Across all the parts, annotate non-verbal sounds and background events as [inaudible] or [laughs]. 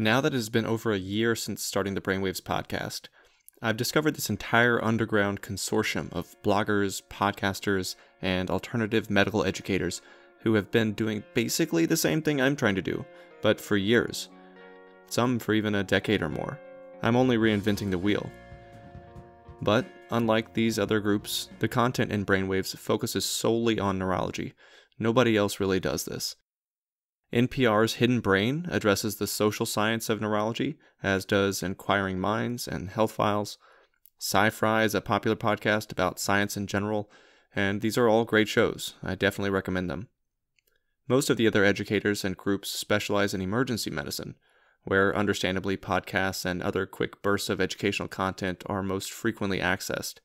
Now that it has been over a year since starting the Brainwaves podcast, I've discovered this entire underground consortium of bloggers, podcasters, and alternative medical educators who have been doing basically the same thing I'm trying to do, but for years. Some for even a decade or more. I'm only reinventing the wheel. But, unlike these other groups, the content in Brainwaves focuses solely on neurology. Nobody else really does this. NPR's Hidden Brain addresses the social science of neurology, as does Inquiring Minds and Health Files. Sci-Fri is a popular podcast about science in general, and these are all great shows. I definitely recommend them. Most of the other educators and groups specialize in emergency medicine, where understandably podcasts and other quick bursts of educational content are most frequently accessed.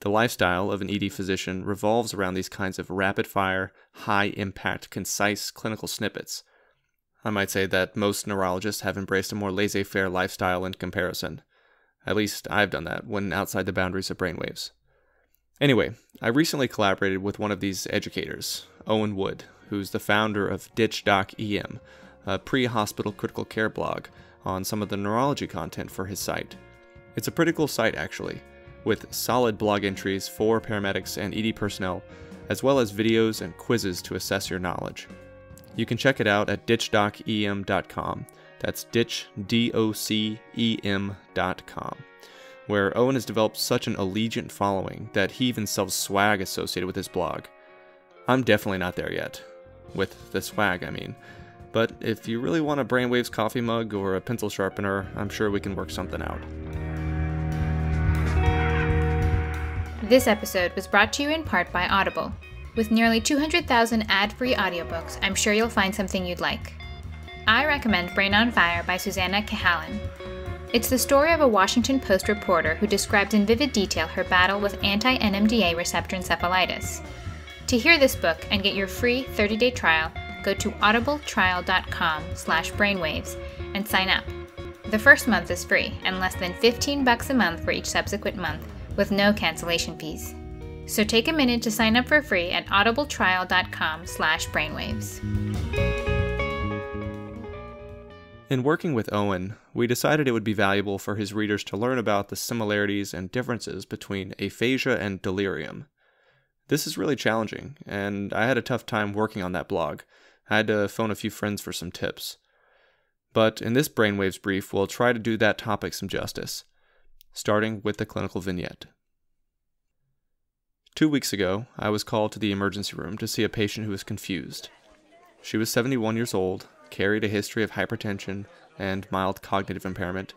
The lifestyle of an ED physician revolves around these kinds of rapid fire, high impact, concise clinical snippets. I might say that most neurologists have embraced a more laissez faire lifestyle in comparison. At least I've done that when outside the boundaries of brainwaves. Anyway, I recently collaborated with one of these educators, Owen Wood, who's the founder of Ditch Doc EM, a pre hospital critical care blog, on some of the neurology content for his site. It's a pretty cool site, actually with solid blog entries for paramedics and ED personnel, as well as videos and quizzes to assess your knowledge. You can check it out at ditchdocem.com. That's ditch, D-O-C-E-M.com, where Owen has developed such an allegiant following that he even sells swag associated with his blog. I'm definitely not there yet. With the swag, I mean. But if you really want a Brainwaves coffee mug or a pencil sharpener, I'm sure we can work something out. This episode was brought to you in part by Audible. With nearly 200,000 ad free audiobooks, I'm sure you'll find something you'd like. I recommend Brain on Fire by Susannah Cahalan. It's the story of a Washington Post reporter who describes in vivid detail her battle with anti NMDA receptor encephalitis. To hear this book and get your free 30-day trial, go to audibletrial.com/brainwaves and sign up. The first month is free and less than 15 bucks a month for each subsequent month with no cancellation fees. So take a minute to sign up for free at audibletrial.com/brainwaves. In working with Owen, we decided it would be valuable for his readers to learn about the similarities and differences between aphasia and delirium. This is really challenging, and I had a tough time working on that blog. I had to phone a few friends for some tips. But in this Brainwaves brief, we'll try to do that topic some justice starting with the clinical vignette. Two weeks ago, I was called to the emergency room to see a patient who was confused. She was 71 years old, carried a history of hypertension and mild cognitive impairment,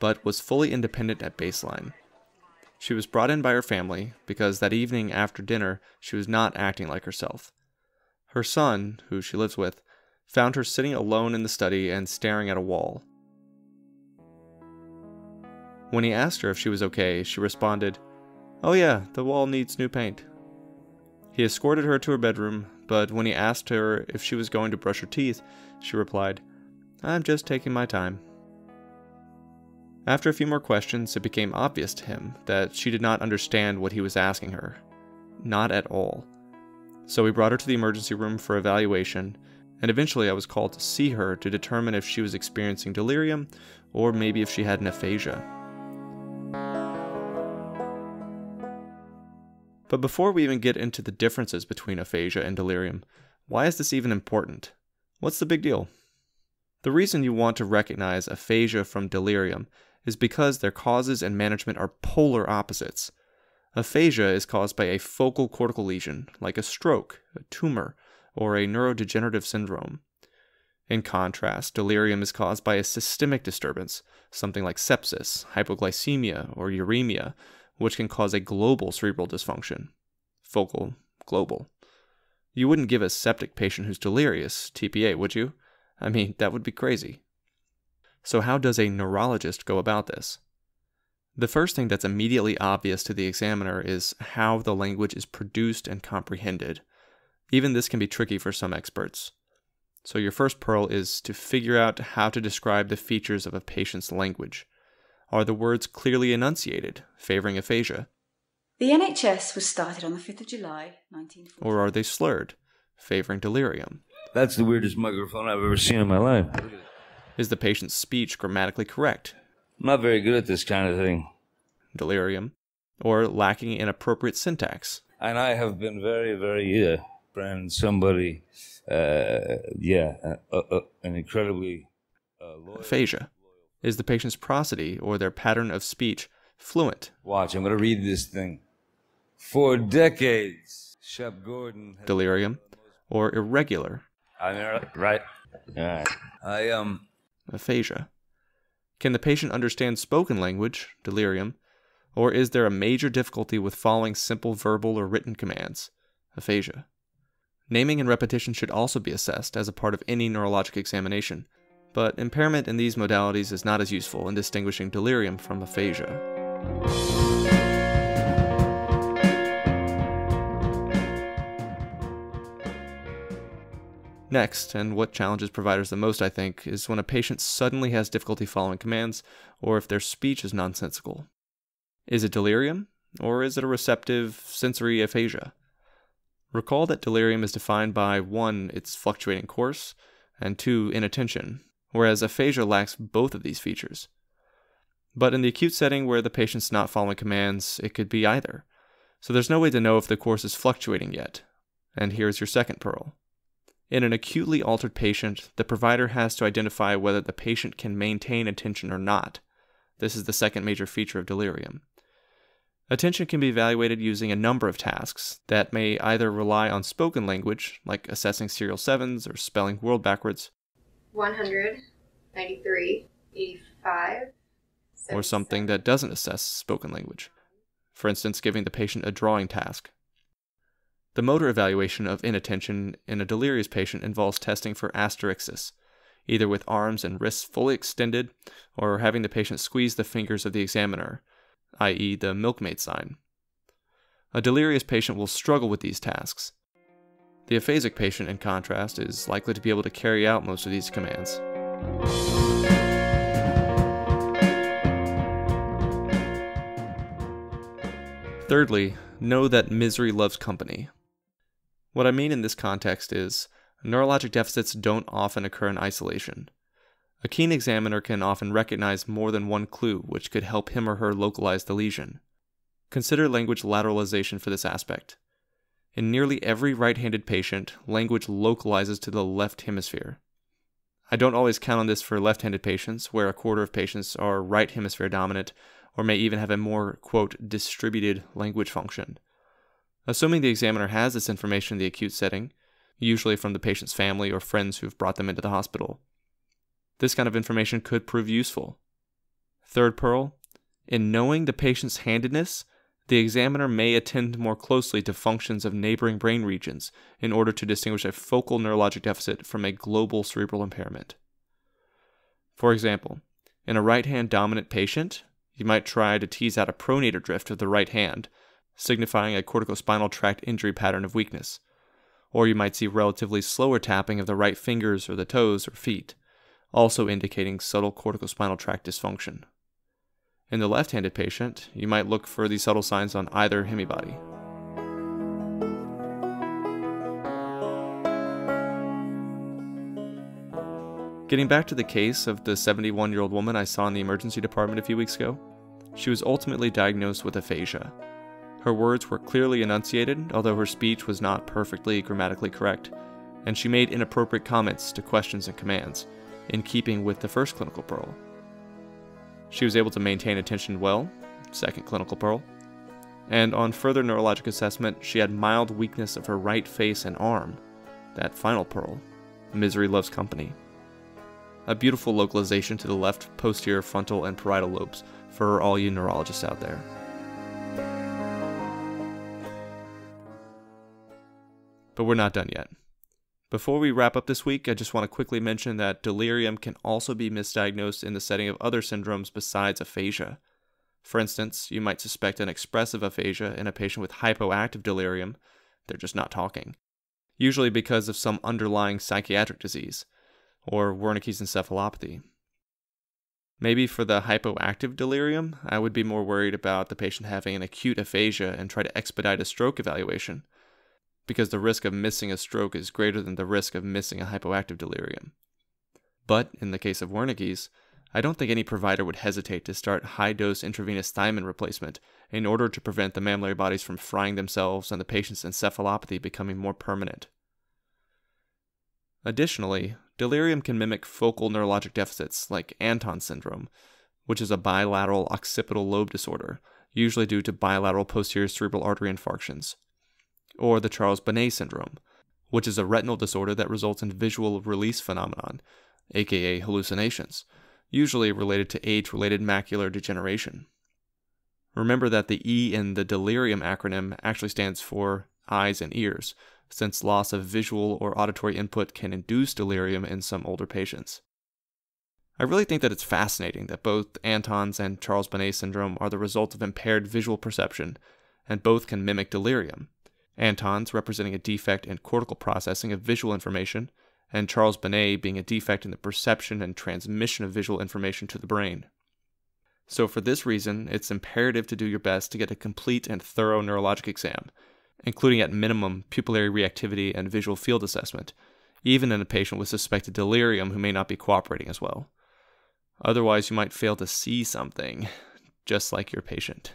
but was fully independent at baseline. She was brought in by her family because that evening after dinner she was not acting like herself. Her son, who she lives with, found her sitting alone in the study and staring at a wall. When he asked her if she was okay, she responded, Oh yeah, the wall needs new paint. He escorted her to her bedroom, but when he asked her if she was going to brush her teeth, she replied, I'm just taking my time. After a few more questions, it became obvious to him that she did not understand what he was asking her. Not at all. So we brought her to the emergency room for evaluation, and eventually I was called to see her to determine if she was experiencing delirium or maybe if she had an aphasia. But before we even get into the differences between aphasia and delirium, why is this even important? What's the big deal? The reason you want to recognize aphasia from delirium is because their causes and management are polar opposites. Aphasia is caused by a focal cortical lesion, like a stroke, a tumor, or a neurodegenerative syndrome. In contrast, delirium is caused by a systemic disturbance, something like sepsis, hypoglycemia, or uremia, which can cause a global cerebral dysfunction. Focal, global. You wouldn't give a septic patient who's delirious TPA, would you? I mean, that would be crazy. So, how does a neurologist go about this? The first thing that's immediately obvious to the examiner is how the language is produced and comprehended. Even this can be tricky for some experts. So, your first pearl is to figure out how to describe the features of a patient's language. Are the words clearly enunciated, favouring aphasia? The NHS was started on the 5th of July, 1940. Or are they slurred, favouring delirium? That's the weirdest microphone I've ever seen in my life. Is the patient's speech grammatically correct? I'm not very good at this kind of thing. Delirium. Or lacking in appropriate syntax? And I have been very, very, uh, friend, somebody, uh, yeah, uh, uh, uh an incredibly uh, loyal. Aphasia. Is the patient's prosody or their pattern of speech fluent? Watch, I'm going to read this thing. For decades, Shep Gordon. Delirium. Or irregular? I mean, right? All right. I, um, Aphasia. Can the patient understand spoken language? Delirium. Or is there a major difficulty with following simple verbal or written commands? Aphasia. Naming and repetition should also be assessed as a part of any neurologic examination, but impairment in these modalities is not as useful in distinguishing delirium from aphasia. Next, and what challenges providers the most, I think, is when a patient suddenly has difficulty following commands or if their speech is nonsensical. Is it delirium, or is it a receptive sensory aphasia? Recall that delirium is defined by 1. its fluctuating course, and 2. inattention, whereas aphasia lacks both of these features. But in the acute setting where the patient's not following commands, it could be either. So there's no way to know if the course is fluctuating yet. And here's your second pearl. In an acutely altered patient, the provider has to identify whether the patient can maintain attention or not. This is the second major feature of delirium. Attention can be evaluated using a number of tasks that may either rely on spoken language, like assessing serial sevens or spelling world backwards, 100, 93, 85, or something that doesn't assess spoken language. For instance, giving the patient a drawing task. The motor evaluation of inattention in a delirious patient involves testing for asterixis, either with arms and wrists fully extended or having the patient squeeze the fingers of the examiner, i.e., the milkmaid sign. A delirious patient will struggle with these tasks. The aphasic patient, in contrast, is likely to be able to carry out most of these commands. Thirdly, know that misery loves company. What I mean in this context is neurologic deficits don't often occur in isolation. A keen examiner can often recognize more than one clue which could help him or her localize the lesion. Consider language lateralization for this aspect. In nearly every right handed patient, language localizes to the left hemisphere. I don't always count on this for left handed patients, where a quarter of patients are right hemisphere dominant or may even have a more, quote, distributed language function. Assuming the examiner has this information in the acute setting, usually from the patient's family or friends who've brought them into the hospital, this kind of information could prove useful. Third pearl, in knowing the patient's handedness, the examiner may attend more closely to functions of neighboring brain regions in order to distinguish a focal neurologic deficit from a global cerebral impairment. For example, in a right hand dominant patient, you might try to tease out a pronator drift of the right hand, signifying a corticospinal tract injury pattern of weakness. Or you might see relatively slower tapping of the right fingers or the toes or feet, also indicating subtle corticospinal tract dysfunction. In the left handed patient, you might look for these subtle signs on either hemibody. Getting back to the case of the 71 year old woman I saw in the emergency department a few weeks ago, she was ultimately diagnosed with aphasia. Her words were clearly enunciated, although her speech was not perfectly grammatically correct, and she made inappropriate comments to questions and commands, in keeping with the first clinical pearl. She was able to maintain attention well, second clinical pearl, and on further neurologic assessment, she had mild weakness of her right face and arm, that final pearl. Misery loves company a beautiful localization to the left posterior frontal and parietal lobes for all you neurologists out there. But we're not done yet. Before we wrap up this week, I just want to quickly mention that delirium can also be misdiagnosed in the setting of other syndromes besides aphasia. For instance, you might suspect an expressive aphasia in a patient with hypoactive delirium, they're just not talking, usually because of some underlying psychiatric disease or Wernicke's encephalopathy. Maybe for the hypoactive delirium, I would be more worried about the patient having an acute aphasia and try to expedite a stroke evaluation, because the risk of missing a stroke is greater than the risk of missing a hypoactive delirium. But in the case of Wernicke's, I don't think any provider would hesitate to start high dose intravenous thiamine replacement in order to prevent the mammillary bodies from frying themselves and the patient's encephalopathy becoming more permanent. Additionally, delirium can mimic focal neurologic deficits like Anton syndrome, which is a bilateral occipital lobe disorder, usually due to bilateral posterior cerebral artery infarctions, or the Charles Bonnet syndrome, which is a retinal disorder that results in visual release phenomenon, aka hallucinations, usually related to age related macular degeneration. Remember that the E in the delirium acronym actually stands for eyes and ears, since loss of visual or auditory input can induce delirium in some older patients. I really think that it's fascinating that both Anton's and Charles Bonnet syndrome are the result of impaired visual perception, and both can mimic delirium. Anton's representing a defect in cortical processing of visual information, and Charles Bonnet being a defect in the perception and transmission of visual information to the brain. So, for this reason, it's imperative to do your best to get a complete and thorough neurologic exam, including at minimum pupillary reactivity and visual field assessment, even in a patient with suspected delirium who may not be cooperating as well. Otherwise, you might fail to see something, just like your patient.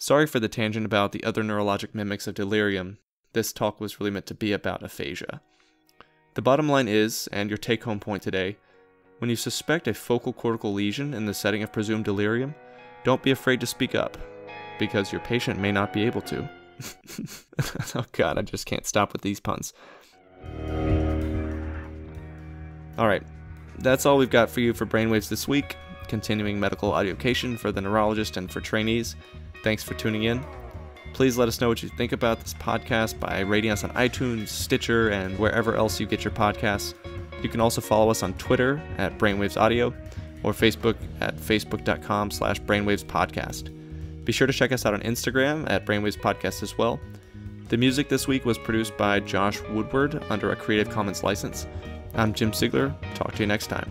Sorry for the tangent about the other neurologic mimics of delirium. This talk was really meant to be about aphasia. The bottom line is, and your take home point today, when you suspect a focal cortical lesion in the setting of presumed delirium, don't be afraid to speak up, because your patient may not be able to. [laughs] oh god, I just can't stop with these puns. Alright, that's all we've got for you for Brainwaves this week. Continuing medical education for the neurologist and for trainees. Thanks for tuning in. Please let us know what you think about this podcast by rating us on iTunes, Stitcher, and wherever else you get your podcasts. You can also follow us on Twitter at Brainwaves Audio or Facebook at facebook.com slash brainwavespodcast. Be sure to check us out on Instagram at Brainwaves Podcast as well. The music this week was produced by Josh Woodward under a Creative Commons license. I'm Jim Siegler. Talk to you next time.